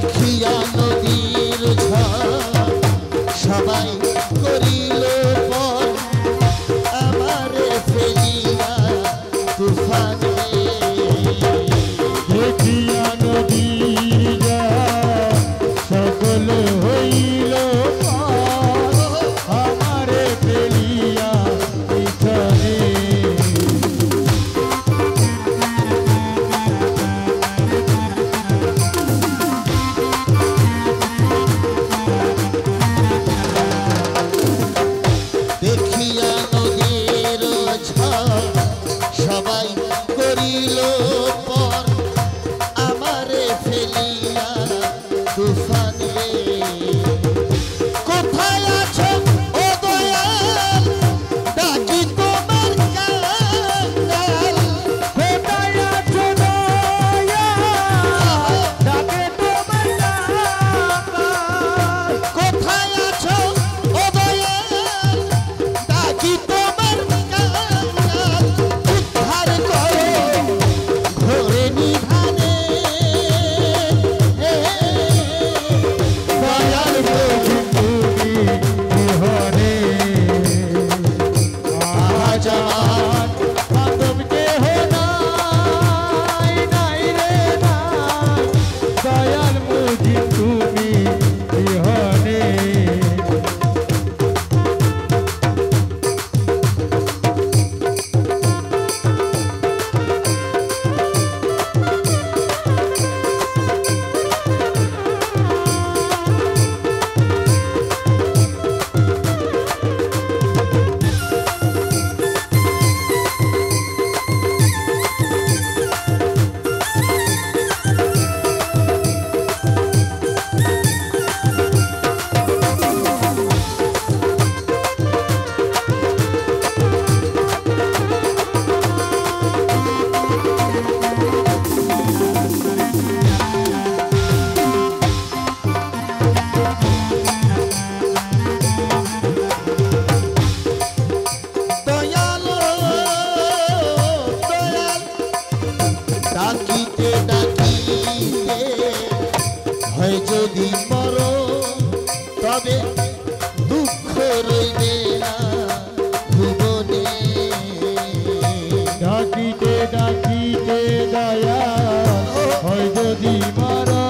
देखिया न ডাকিতে ডাকিতে দয়া হয় যদি মর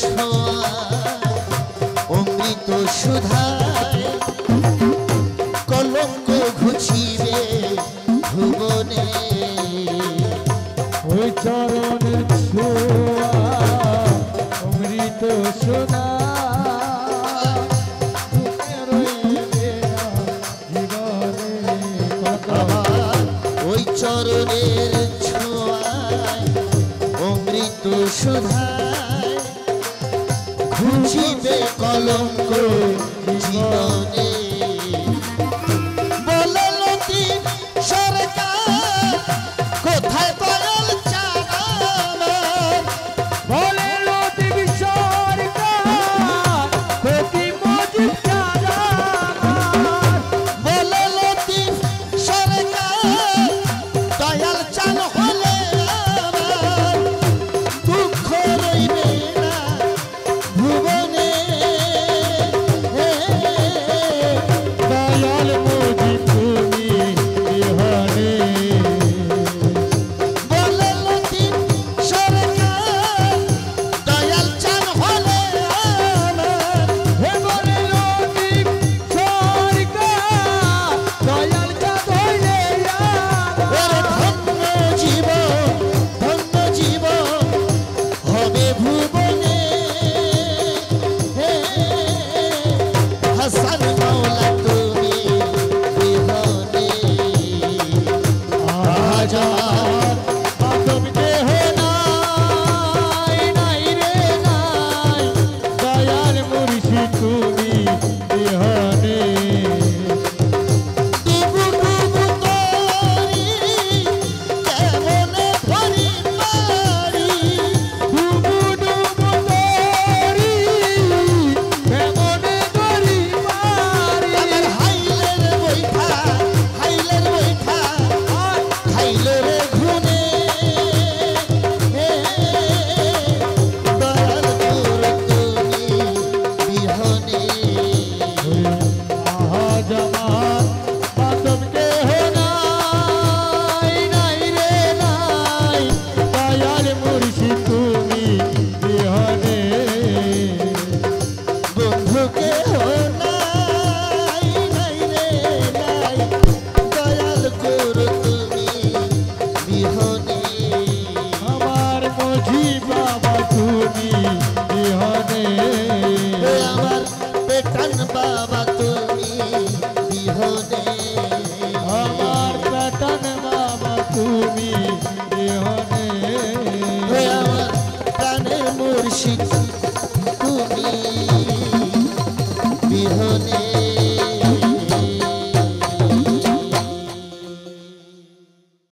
ছোঁয়া অমৃত সুধায় কলঙ্ক ঘুচিবে ভুবনে। ওই চরণের ছোঁয়া অমৃত সুধা ওই চরণের ছোঁয়ায় অমৃত সুধা জীবন করে জীবন